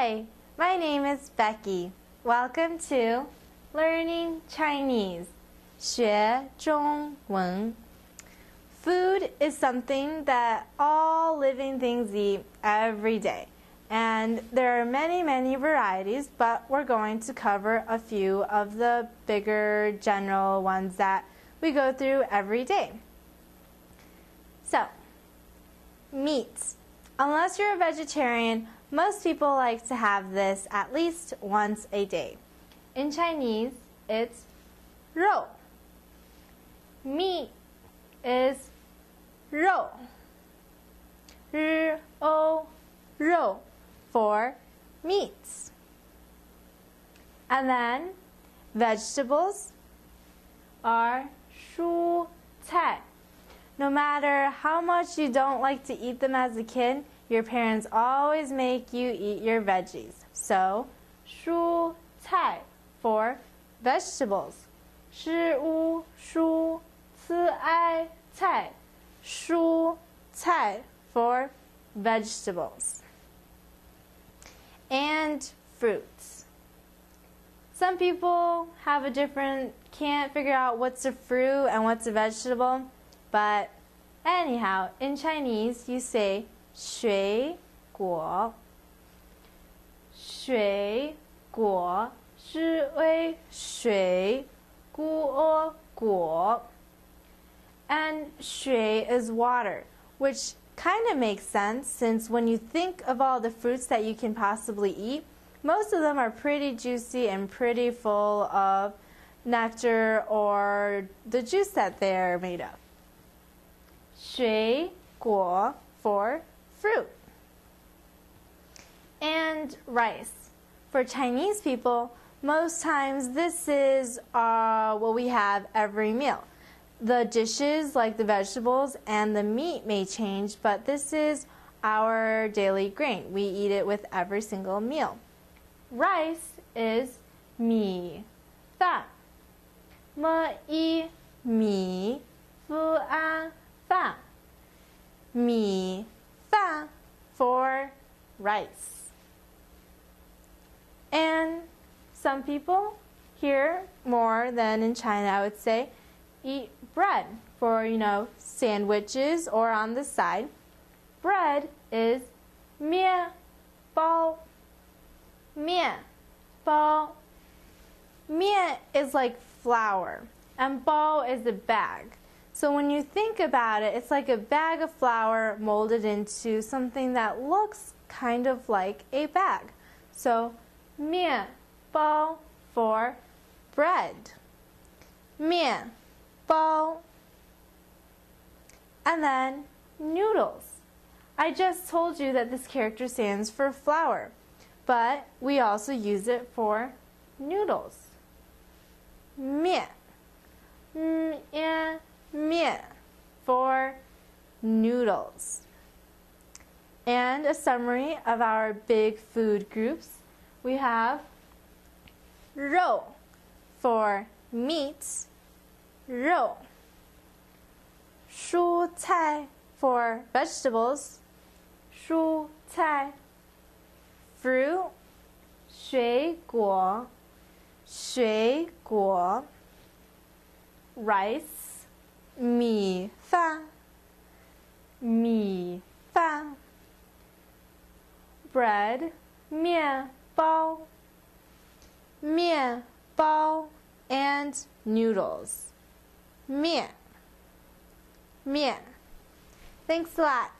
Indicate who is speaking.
Speaker 1: Hi, my name is Becky. Welcome to Learning Chinese. 学中文. Food is something that all living things eat every day. And there are many, many varieties, but we're going to cover a few of the bigger general ones that we go through every day. So, meat. Unless you're a vegetarian, most people like to have this at least once a day. In Chinese, it's 肉. Meat is 肉.日 o 肉 for meats. And then vegetables are 蔬菜. No matter how much you don't like to eat them as a kid, your parents always make you eat your veggies. So, 蔬菜 for vegetables. 食物蔬吃爱菜蔬菜 for vegetables. And fruits. Some people have a different, can't figure out what's a fruit and what's a vegetable. But anyhow, in Chinese, you say 水果。水果是为水果果。And 水 is water, which kind of makes sense since when you think of all the fruits that you can possibly eat, most of them are pretty juicy and pretty full of nectar or the juice that they're made of. 水果 for fruit. And rice. For Chinese people, most times this is uh, what we have every meal. The dishes, like the vegetables and the meat, may change, but this is our daily grain. We eat it with every single meal. Rice is mi, fa. Me, i, mi, fu, a, fa. Mi, fa for rice. And some people here, more than in China, I would say, eat bread for, you know, sandwiches or on the side. Bread is 面包面包面 is like flour and bao is a bag. So when you think about it, it's like a bag of flour molded into something that looks kind of like a bag. So 面包 for bread. 面包 and then noodles. I just told you that this character stands for flour, but we also use it for noodles. 面面面 for noodles. and a summary of our big food groups. We have rou for meats, rou, shu cai for vegetables, shu cai, fruit, shui guo, shui guo, rice, bread, 面包, mian bao and noodles. Mian. Mian. Thanks a lot.